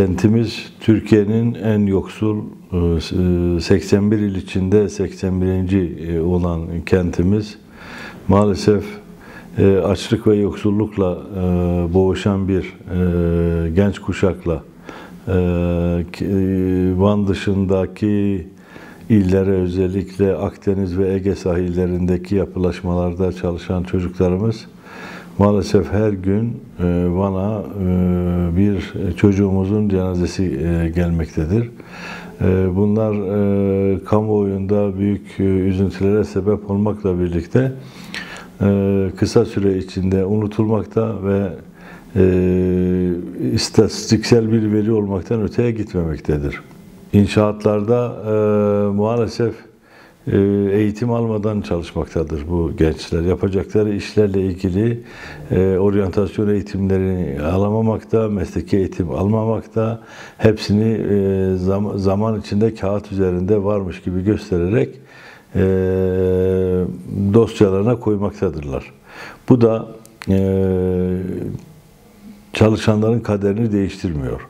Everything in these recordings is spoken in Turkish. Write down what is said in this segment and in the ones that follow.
Kentimiz Türkiye'nin en yoksul e, 81 il içinde 81. e, olan kentimiz. Maalesef e, açlık ve yoksullukla e, boğuşan bir e, genç kuşakla e, e, Van dışındaki illere özellikle Akdeniz ve Ege sahillerindeki yapılaşmalarda çalışan çocuklarımız maalesef her gün e, Van'a e, bir çocuğumuzun cenazesi e, gelmektedir. E, Bunlar e, kamuoyunda büyük e, üzüntülere sebep olmakla birlikte e, kısa süre içinde unutulmakta ve e, istatistiksel bir veri olmaktan öteye gitmemektedir. İnşaatlarda e, maalesef e, eğitim almadan çalışmaktadır bu gençler. Yapacakları işlerle ilgili e, oryantasyon eğitimlerini alamamakta, mesleki eğitim almamakta, hepsini e, zam- zaman içinde kağıt üzerinde varmış gibi göstererek e, dosyalarına koymaktadırlar. Bu da e, çalışanların kaderini değiştirmiyor.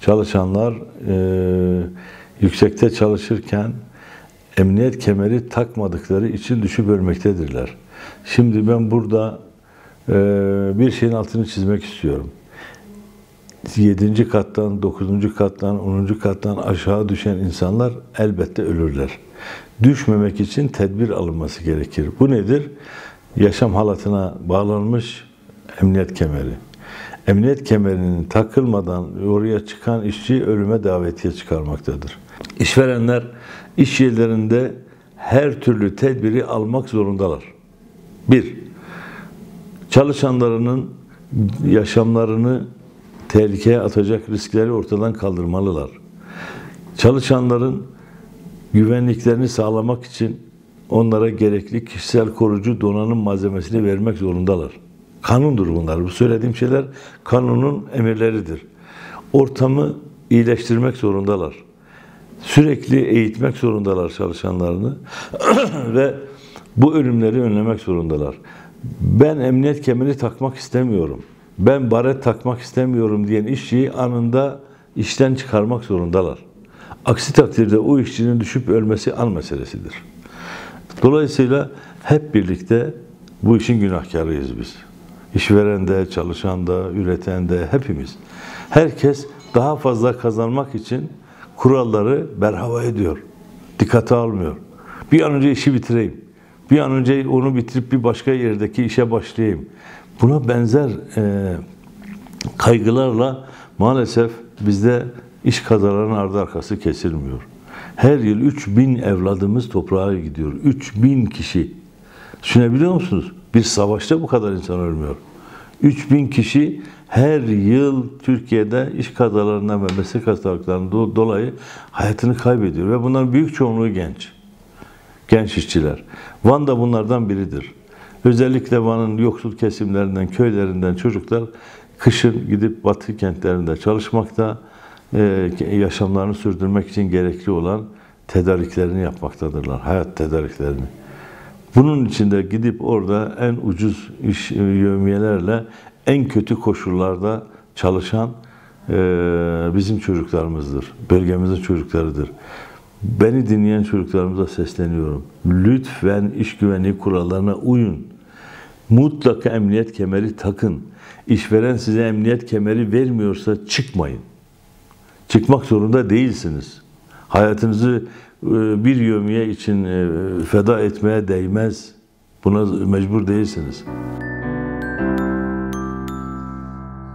Çalışanlar e, yüksekte çalışırken emniyet kemeri takmadıkları için düşüp ölmektedirler. Şimdi ben burada e, bir şeyin altını çizmek istiyorum. 7. kattan, 9. kattan, 10. kattan aşağı düşen insanlar elbette ölürler. Düşmemek için tedbir alınması gerekir. Bu nedir? Yaşam halatına bağlanmış emniyet kemeri. Emniyet kemerinin takılmadan oraya çıkan işçi ölüme davetiye çıkarmaktadır. İşverenler iş yerlerinde her türlü tedbiri almak zorundalar. Bir, çalışanlarının yaşamlarını tehlikeye atacak riskleri ortadan kaldırmalılar. Çalışanların güvenliklerini sağlamak için onlara gerekli kişisel koruyucu donanım malzemesini vermek zorundalar. Kanundur bunlar. Bu söylediğim şeyler kanunun emirleridir. Ortamı iyileştirmek zorundalar. Sürekli eğitmek zorundalar çalışanlarını ve bu ölümleri önlemek zorundalar. Ben emniyet kemeri takmak istemiyorum. Ben baret takmak istemiyorum diyen işçiyi anında işten çıkarmak zorundalar. Aksi takdirde o işçinin düşüp ölmesi an meselesidir. Dolayısıyla hep birlikte bu işin günahkarıyız biz. İşveren de, çalışan da, üreten de hepimiz. Herkes daha fazla kazanmak için kuralları berhava ediyor. Dikkate almıyor. Bir an önce işi bitireyim. Bir an önce onu bitirip bir başka yerdeki işe başlayayım. Buna benzer e, kaygılarla maalesef bizde iş kazalarının ardı arkası kesilmiyor. Her yıl 3000 evladımız toprağa gidiyor. 3000 kişi. Düşünebiliyor musunuz? Bir savaşta bu kadar insan ölmüyor. 3000 kişi her yıl Türkiye'de iş kazalarından ve meslek hastalıklarından do- dolayı hayatını kaybediyor. Ve bunların büyük çoğunluğu genç. Genç işçiler. Van da bunlardan biridir. Özellikle Van'ın yoksul kesimlerinden, köylerinden çocuklar kışın gidip batı kentlerinde çalışmakta, e, yaşamlarını sürdürmek için gerekli olan tedariklerini yapmaktadırlar. Hayat tedariklerini. Bunun içinde gidip orada en ucuz iş e, yevmiyelerle en kötü koşullarda çalışan e, bizim çocuklarımızdır. Bölgemizin çocuklarıdır. Beni dinleyen çocuklarımıza sesleniyorum. Lütfen iş güvenliği kurallarına uyun. Mutlaka emniyet kemeri takın. İşveren size emniyet kemeri vermiyorsa çıkmayın. Çıkmak zorunda değilsiniz. Hayatınızı bir yövmiye için e, feda etmeye değmez. Buna mecbur değilsiniz.